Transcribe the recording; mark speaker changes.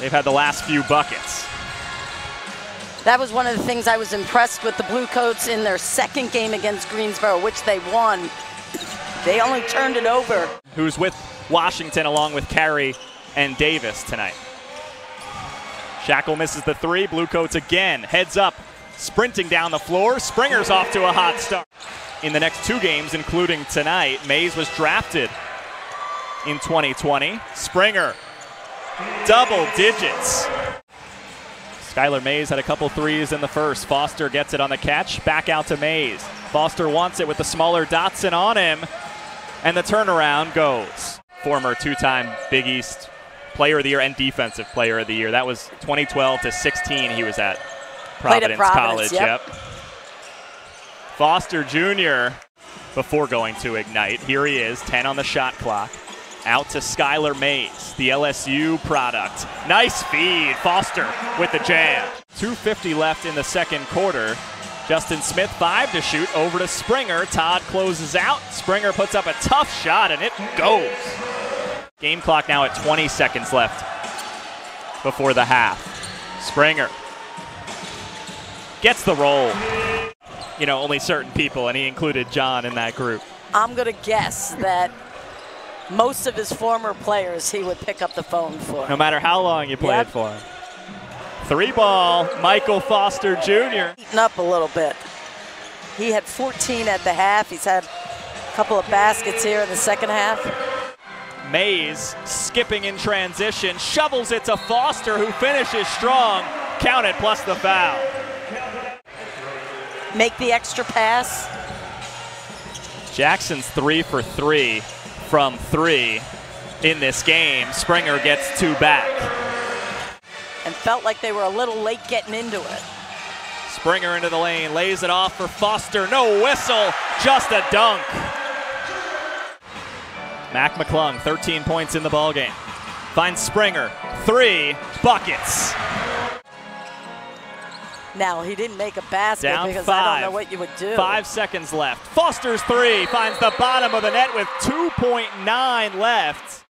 Speaker 1: They've had the last few buckets.
Speaker 2: That was one of the things I was impressed with the Bluecoats in their second game against Greensboro, which they won. They only turned it over.
Speaker 1: Who's with Washington along with Carey and Davis tonight. Schakel misses the three. Bluecoats again. Heads up. Sprinting down the floor. Springer's off to a hot start. In the next two games, including tonight, Mays was drafted in 2020. Springer, double digits. Skylar Mays had a couple threes in the first. Foster gets it on the catch. Back out to Mays. Foster wants it with the smaller Dotson on him. And the turnaround goes. Former two time Big East Player of the Year and Defensive Player of the Year. That was 2012 to 16. He was at Providence,
Speaker 2: at Providence
Speaker 1: College.
Speaker 2: Yep.
Speaker 1: yep. Foster Jr. before going to Ignite. Here he is, 10 on the shot clock. Out to Skylar Mays, the LSU product. Nice feed. Foster with the jam. 2.50 left in the second quarter. Justin Smith, five to shoot. Over to Springer. Todd closes out. Springer puts up a tough shot, and it goes. Game clock now at 20 seconds left before the half. Springer gets the roll. You know, only certain people, and he included John in that group.
Speaker 2: I'm going to guess that most of his former players he would pick up the phone for.
Speaker 1: No matter how long you played
Speaker 2: Yep.
Speaker 1: for him. Three ball, Michael Foster Jr.
Speaker 2: Eaten up a little bit. He had 14 at the half. He's had a couple of baskets here in the second half.
Speaker 1: Mays skipping in transition, shovels it to Foster, who finishes strong. Count it plus the foul.
Speaker 2: Make the extra pass.
Speaker 1: Jackson's three for three from three in this game. Springer gets two back.
Speaker 2: and felt like they were a little late getting into it.
Speaker 1: Springer into the lane, lays it off for Foster. No whistle, just a dunk. Mac McClung, 13 points in the ballgame. Finds Springer, three buckets.
Speaker 2: Now, he didn't make a basket
Speaker 1: Down
Speaker 2: because
Speaker 1: five.
Speaker 2: I don't know what you would do.
Speaker 1: Five seconds left. Foster's three finds the bottom of the net with 2.9 left.